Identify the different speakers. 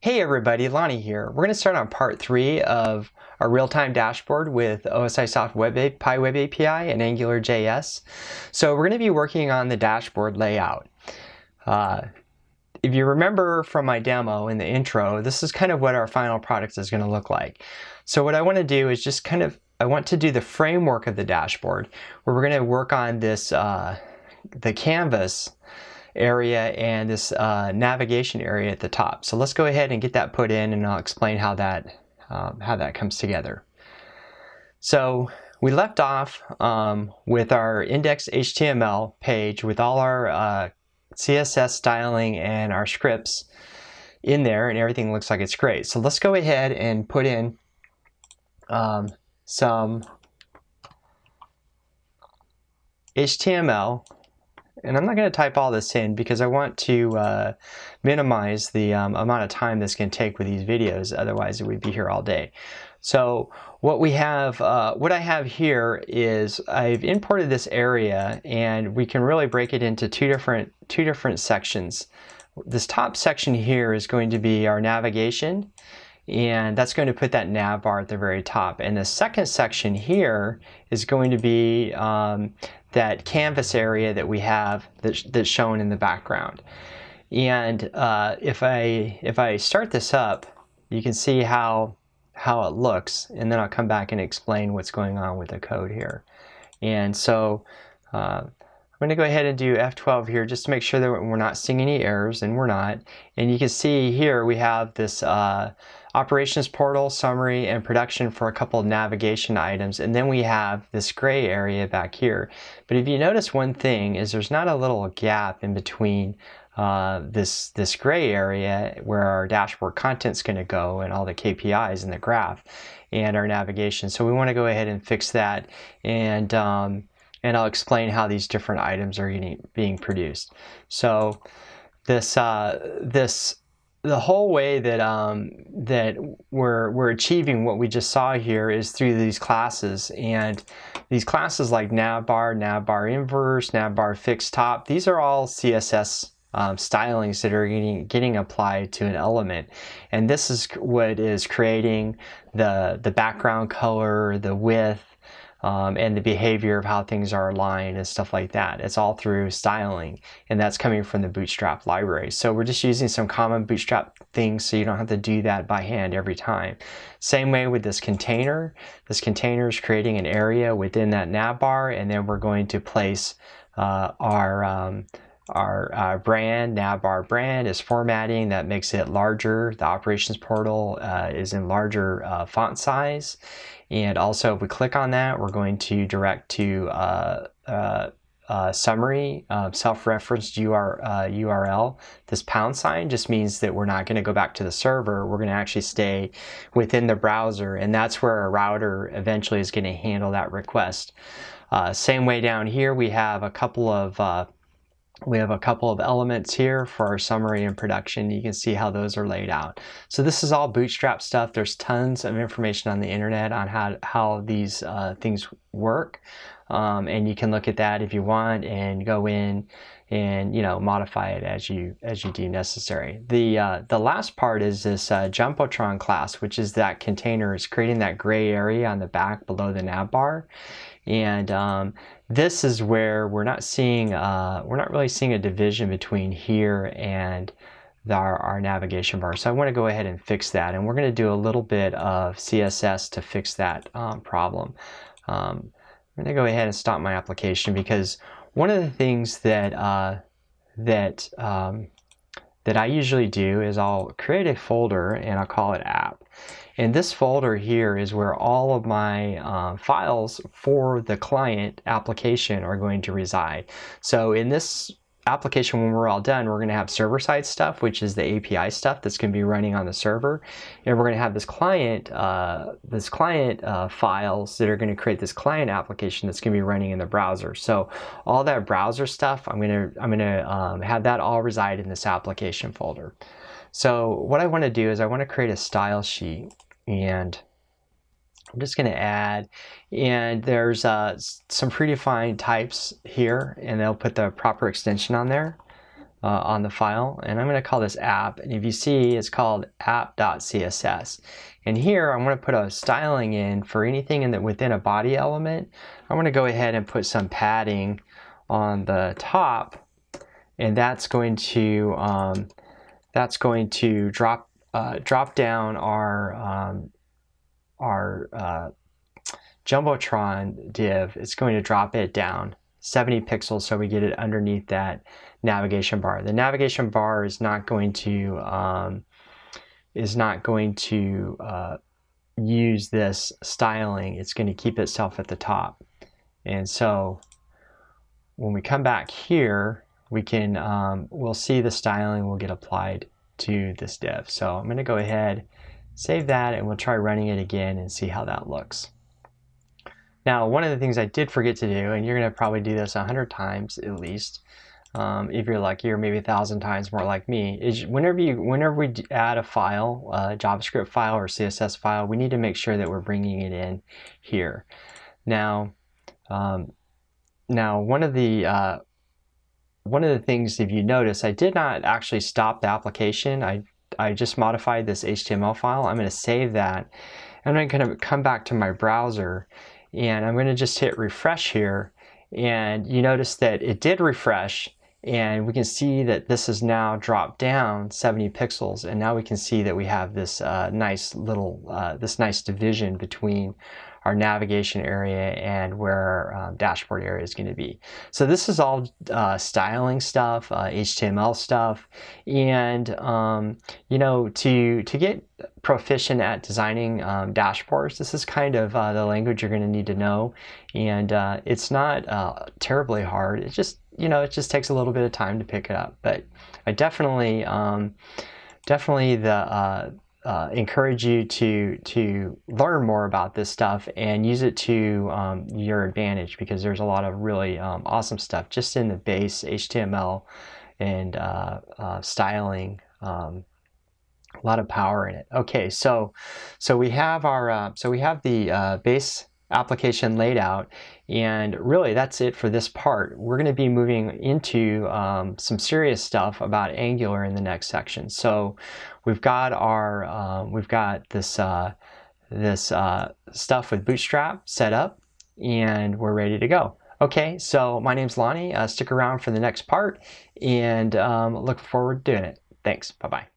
Speaker 1: Hey everybody, Lonnie here. We're going to start on part three of our real-time dashboard with OSIsoft Web PI Web API and AngularJS. So we're going to be working on the dashboard layout. Uh, if you remember from my demo in the intro, this is kind of what our final product is going to look like. So what I want to do is just kind of, I want to do the framework of the dashboard where we're going to work on this, uh, the canvas area and this uh, navigation area at the top. So let's go ahead and get that put in and I'll explain how that, um, how that comes together. So we left off um, with our index HTML page with all our uh, CSS styling and our scripts in there and everything looks like it's great. So let's go ahead and put in um, some HTML and I'm not going to type all this in because I want to uh, minimize the um, amount of time this can take with these videos, otherwise we'd be here all day. So what we have, uh, what I have here is I've imported this area and we can really break it into two different, two different sections. This top section here is going to be our navigation and that's going to put that nav bar at the very top. And the second section here is going to be um, that canvas area that we have that's, that's shown in the background. And uh, if I if I start this up, you can see how how it looks, and then I'll come back and explain what's going on with the code here. And so uh, I'm going to go ahead and do F12 here just to make sure that we're not seeing any errors, and we're not. And you can see here we have this uh, operations portal, summary, and production for a couple of navigation items. And then we have this gray area back here. But if you notice one thing is there's not a little gap in between uh, this, this gray area where our dashboard content's going to go and all the KPIs in the graph and our navigation. So we want to go ahead and fix that and um, and I'll explain how these different items are getting, being produced. So this uh, this the whole way that um, that we're we're achieving what we just saw here is through these classes and these classes like navbar, navbar inverse, navbar fixed top. These are all CSS um, stylings that are getting getting applied to an element, and this is what is creating the the background color, the width, um, and the behavior of how things are aligned and stuff like that. It's all through styling, and that's coming from the Bootstrap library. So we're just using some common Bootstrap things so you don't have to do that by hand every time. Same way with this container. This container is creating an area within that navbar, and then we're going to place uh, our um, our uh, brand, navbar brand, is formatting that makes it larger. The operations portal uh, is in larger uh, font size. And also, if we click on that, we're going to direct to uh, uh, uh, summary, self-referenced UR, URL. This pound sign just means that we're not going to go back to the server. We're going to actually stay within the browser, and that's where a router eventually is going to handle that request. same way down here, we have a couple of we have a couple of elements here for our summary and production. You can see how those are laid out. So this is all bootstrap stuff. There's tons of information on the internet on how, how these uh, things work. Um, and you can look at that if you want and go in and you know modify it as you as you deem necessary. The uh, the last part is this uh, Jumbotron class, which is that container is creating that gray area on the back below the nav bar, and um, this is where we're not seeing, uh, we're not really seeing a division between here and our, our navigation bar. So I want to go ahead and fix that. And we're going to do a little bit of CSS to fix that um, problem. Um, I'm going to go ahead and stop my application because one of the things that, uh, that, um, that I usually do is I'll create a folder and I'll call it app. And this folder here is where all of my uh, files for the client application are going to reside. So in this application when we're all done we're going to have server-side stuff which is the API stuff that's going to be running on the server. And we're going to have this client uh, this client uh, files that are going to create this client application that's going to be running in the browser. So all that browser stuff I'm going to I'm going to um, have that all reside in this application folder. So what I want to do is I want to create a style sheet and I'm just going to add, and there's uh, some predefined types here, and they'll put the proper extension on there. uh, on the file. And I'm going to call this app. And if you see it's called app.css and here I'm going to put a styling in for anything in the, within a body element. I'm going to go ahead and put some padding on the top. And that's going to um, that's going to drop uh, drop down our um, our uh, jumbotron div it's going to drop it down 70 pixels so we get it underneath that navigation bar. The navigation bar is not going to um, is not going to uh, use this styling. It's going to keep itself at the top. And so when we come back here, we can um, we'll see the styling will get applied to this div. So I'm going to go ahead, save that, and we'll try running it again and see how that looks. Now, one of the things I did forget to do, and you're going to probably do this a hundred times at least, um, if you're lucky, or maybe a thousand times more like me, is whenever you whenever we add a file, a JavaScript file or CSS file, we need to make sure that we're bringing it in here. Now, um, now one of the uh, one of the things, if you notice, I did not actually stop the application. I I just modified this HTML file. I'm going to save that. and I'm going to come back to my browser and I'm going to just hit refresh here and you notice that it did refresh and we can see that this has now dropped down 70 pixels and now we can see that we have this uh, nice little uh, this nice division between our navigation area and where our um, dashboard area is going to be. So this is all uh, styling stuff, uh, HTML stuff, and um, you know to to get proficient at designing um, dashboards, this is kind of uh, the language you're going to need to know, and uh, it's not uh, terribly hard. It's just you know it just takes a little bit of time to pick it up, but I definitely um, definitely the uh, uh, encourage you to to learn more about this stuff and use it to um, your advantage because there's a lot of really um, awesome stuff just in the base HTML and uh, uh, styling. Um, a lot of power in it. Okay, so so we have our uh, so we have the uh, base application laid out. And really, that's it for this part. We're going to be moving into um, some serious stuff about Angular in the next section. So we've got our um, we've got this uh, this uh, stuff with Bootstrap set up, and we're ready to go. Okay, so my name's Lonnie. Uh, stick around for the next part, and um, look forward to doing it. Thanks. Bye bye.